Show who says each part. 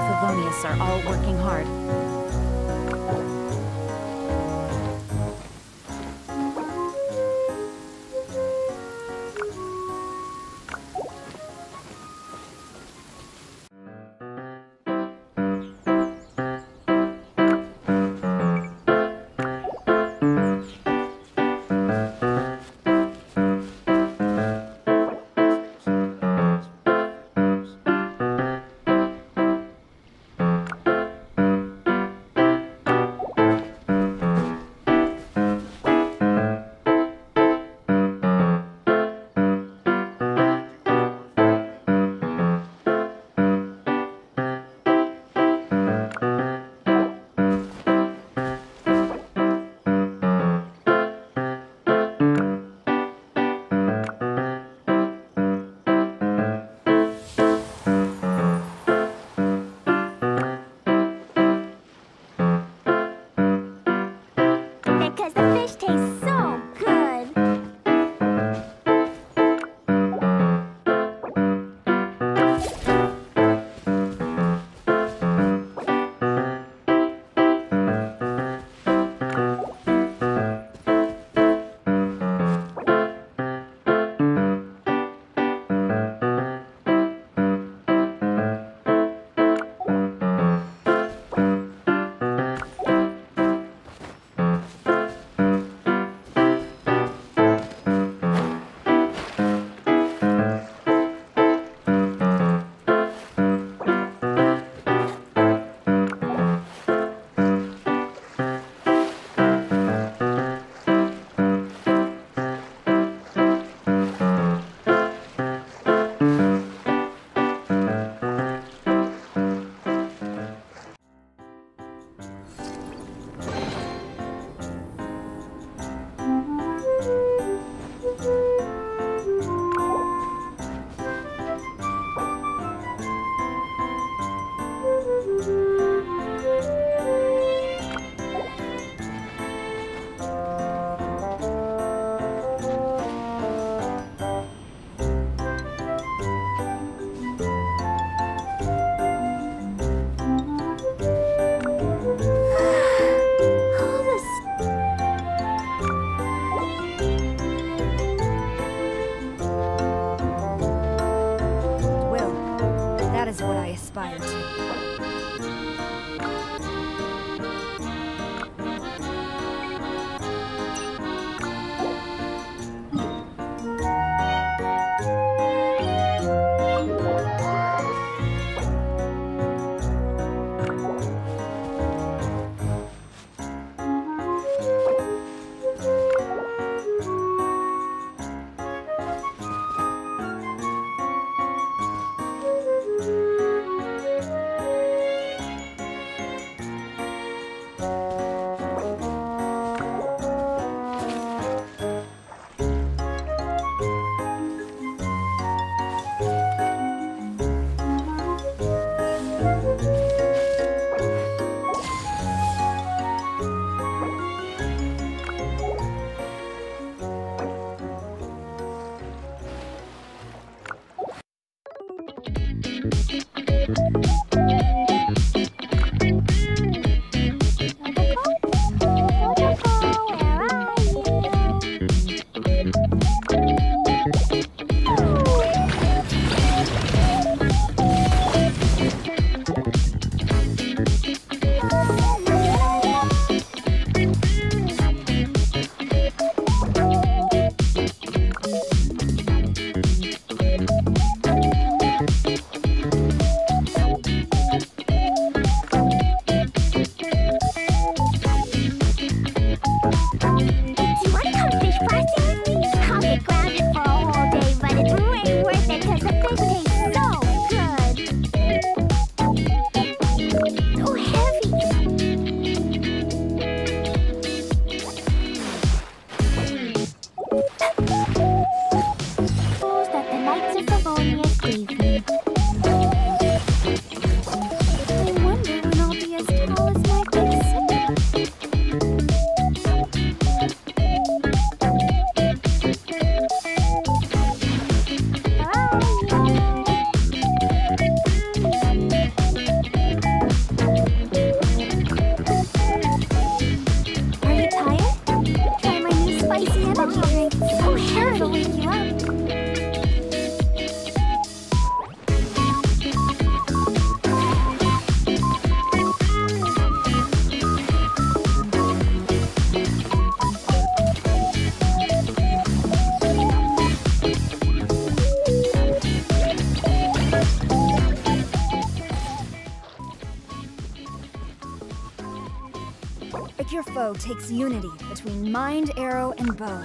Speaker 1: of Favonius are all working hard.
Speaker 2: because
Speaker 1: inspired.
Speaker 2: Do you want to come fish fries?
Speaker 1: Foe takes unity between mind, arrow, and bow.